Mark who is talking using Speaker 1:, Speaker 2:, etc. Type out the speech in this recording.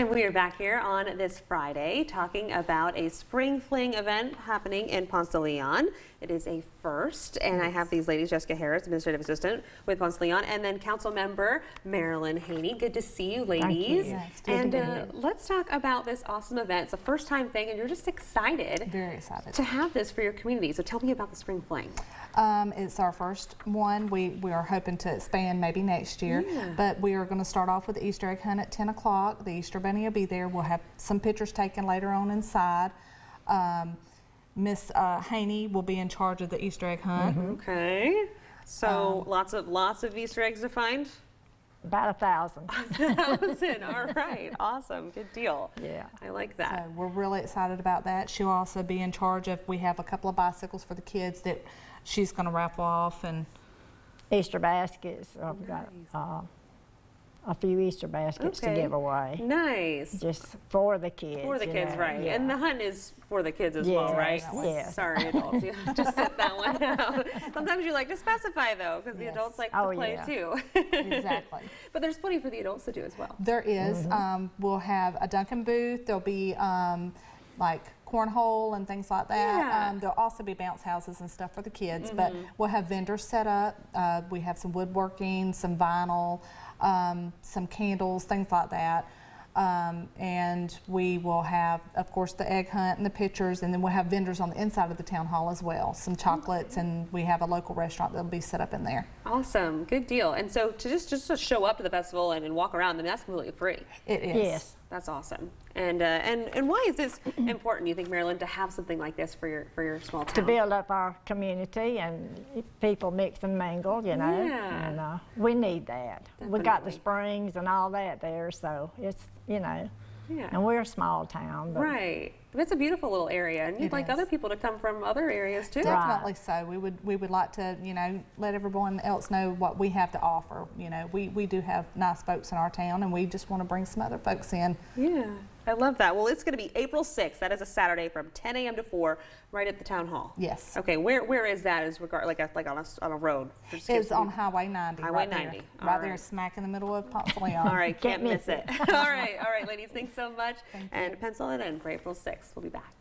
Speaker 1: And we are back here on this Friday talking about a spring fling event happening in Ponce de Leon. It is a first, and I have these ladies, Jessica Harris, Administrative Assistant with Ponce de Leon, and then Council Member Marilyn Haney. Good to see you, ladies.
Speaker 2: you.
Speaker 3: Yeah, it's good to
Speaker 1: and uh, let's talk about this awesome event. It's a first time thing, and you're just excited
Speaker 3: Very excited.
Speaker 1: to have this for your community. So tell me about the spring fling.
Speaker 3: Um, it's our first one. We, we are hoping to expand maybe next year,
Speaker 1: Yeah.
Speaker 3: but we are going to start off with the Easter egg hunt at 10 o'clock. The Easter Bunny will be there. We'll have some pictures taken later on inside. Um, Miss uh, Haney will be in charge of the Easter egg hunt.
Speaker 1: Okay. So
Speaker 3: Um,
Speaker 1: lots of lots of Easter eggs to find.
Speaker 2: About a thousand.
Speaker 1: a Thousand. All right. Awesome. Good deal.
Speaker 2: Yeah.
Speaker 1: I like that.
Speaker 3: So
Speaker 1: that.
Speaker 3: we're really excited about that. She'll also be in charge of, we have a couple of bicycles for the kids that she's going to raffle off and
Speaker 2: Easter baskets. I've got uh, a few Easter baskets
Speaker 1: Okay.
Speaker 2: to give away,
Speaker 1: Nice.
Speaker 2: just for the kids.
Speaker 1: For the kids,
Speaker 2: know,
Speaker 1: right.
Speaker 2: Yeah.
Speaker 1: And the hunt is for the kids as well, right?
Speaker 2: Yes, yes.
Speaker 1: Sorry, adults. You have to set that one out. Sometimes you like to specify, though, because the adults like
Speaker 2: Oh,
Speaker 1: to play
Speaker 2: yeah.
Speaker 1: too.
Speaker 3: exactly.
Speaker 1: but there's plenty for the adults to do as well.
Speaker 3: There is.
Speaker 1: Mm-hmm.
Speaker 3: Um, we'll have a dunking booth. There'll be um, like cornhole and things like that.
Speaker 1: Yeah. Mm-hmm.
Speaker 3: Um, there'll also be bounce houses and stuff for the kids. But we'll have vendors set up. Uh, we have some woodworking, some vinyl, um, some candles, things like that. Um, and we will have, of course, the egg hunt and the pictures, and then we'll have vendors on the inside of the town hall as well. Some chocolates, and we have a local restaurant that'll be set up in there.
Speaker 1: Awesome. Good deal. And so to just just to show up to the festival and, and walk around, I mean, that's completely free.
Speaker 3: It is.
Speaker 2: Yes.
Speaker 1: That's awesome. And uh, and and why is this important? You think, Marilyn, to have something like this for your for your small town?
Speaker 2: To build up our community and people mix and mingle, you know.
Speaker 1: Yeah.
Speaker 2: And uh, we need that. We got the springs and all that there, so it's, you know.
Speaker 1: Yeah.
Speaker 2: And we're a small town, but
Speaker 1: Right. But it's a beautiful little area, and you'd like
Speaker 3: is.
Speaker 1: other people to come from other areas too.
Speaker 2: Right.
Speaker 3: Definitely so. We would we would like to you know let everyone else know what we have to offer. You know we we do have nice folks in our town, and we just want to bring some other folks in.
Speaker 1: Yeah, I love that. Well, it's going to be April 6th. That is a Saturday from 10 a.m. to 4, right at the town hall.
Speaker 3: Yes,
Speaker 1: Okay, where where is that? Is regard like a, like on a s- on a road? Just give
Speaker 3: it's on Highway 90.
Speaker 1: Highway
Speaker 3: right
Speaker 1: 90.
Speaker 3: There,
Speaker 1: All
Speaker 3: right there, smack in the middle of Ponce.
Speaker 1: All right, can't,
Speaker 2: Can't
Speaker 1: miss
Speaker 2: miss
Speaker 1: it. all right, all right, ladies. Thanks so much. and pencil it in for April 6th. We'll be back.